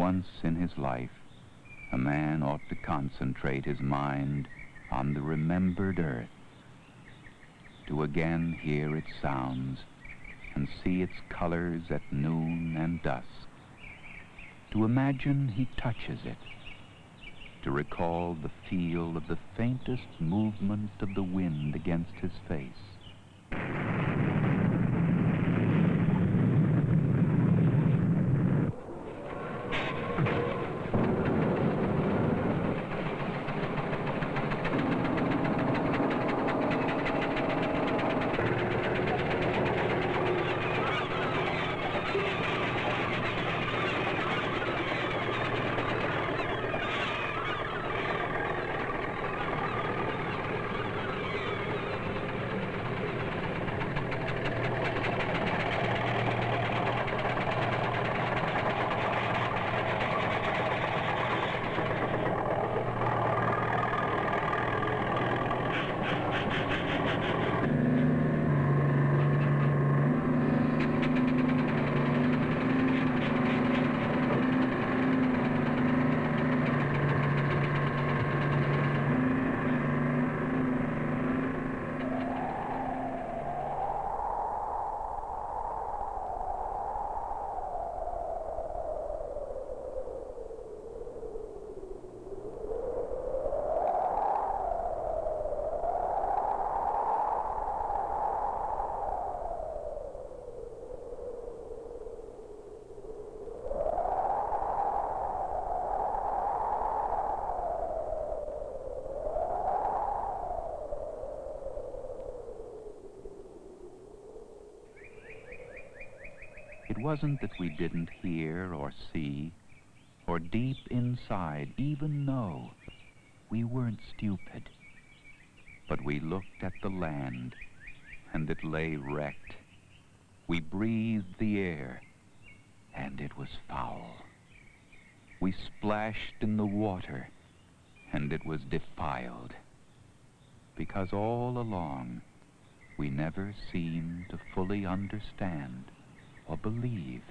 Once in his life, a man ought to concentrate his mind on the remembered earth, to again hear its sounds and see its colors at noon and dusk, to imagine he touches it, to recall the feel of the faintest movement of the wind against his face. Wasn't that we didn't hear or see, or deep inside even know. We weren't stupid. But we looked at the land, and it lay wrecked. We breathed the air, and it was foul. We splashed in the water, and it was defiled. Because all along, we never seemed to fully understand or believe.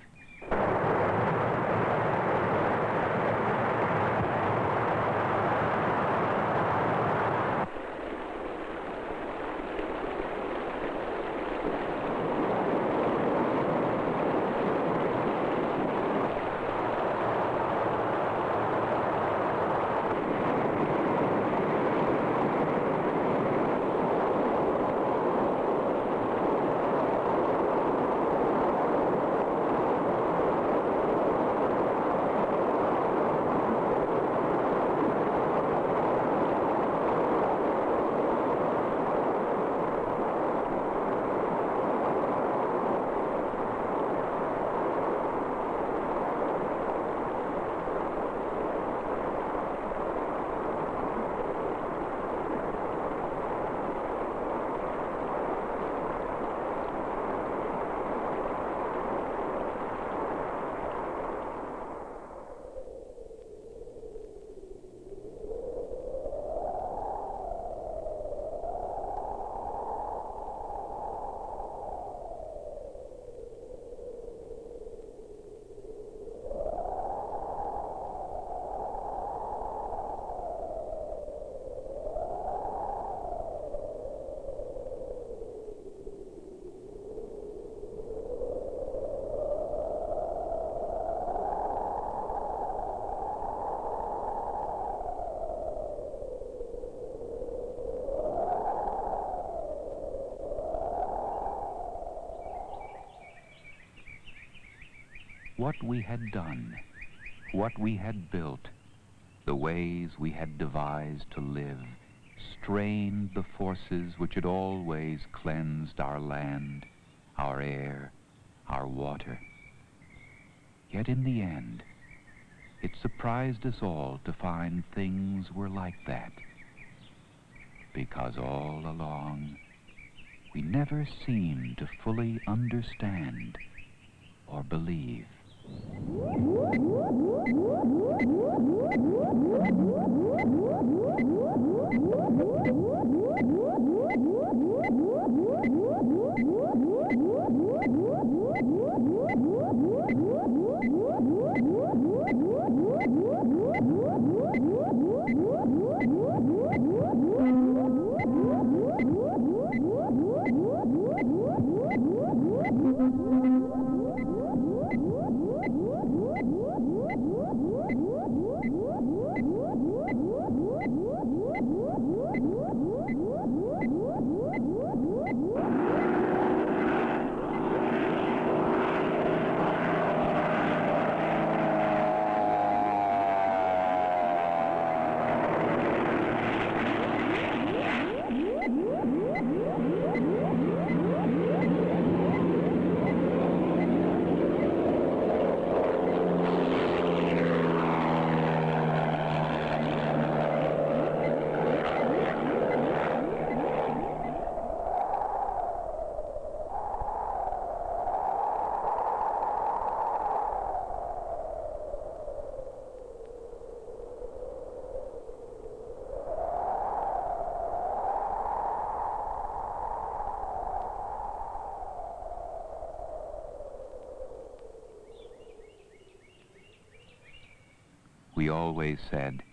What we had done, what we had built, the ways we had devised to live, strained the forces which had always cleansed our land, our air, our water. Yet in the end, it surprised us all to find things were like that. Because all along, we never seemed to fully understand or believe. Woo! We always said,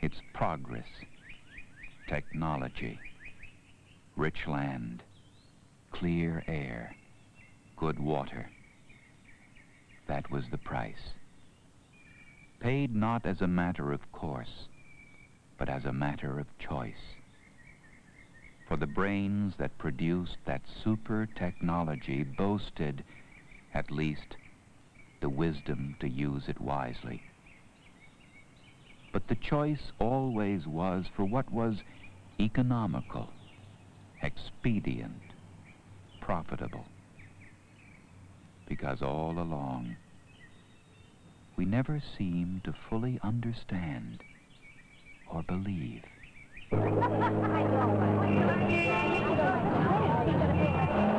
it's progress, technology, rich land, clear air, good water. That was the price. Paid not as a matter of course, but as a matter of choice. For the brains that produced that super technology boasted, at least, the wisdom to use it wisely. But the choice always was for what was economical, expedient, profitable. Because all along, we never seemed to fully understand or believe.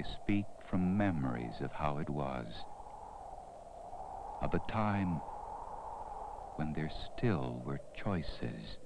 I speak from memories of how it was, of a time when there still were choices.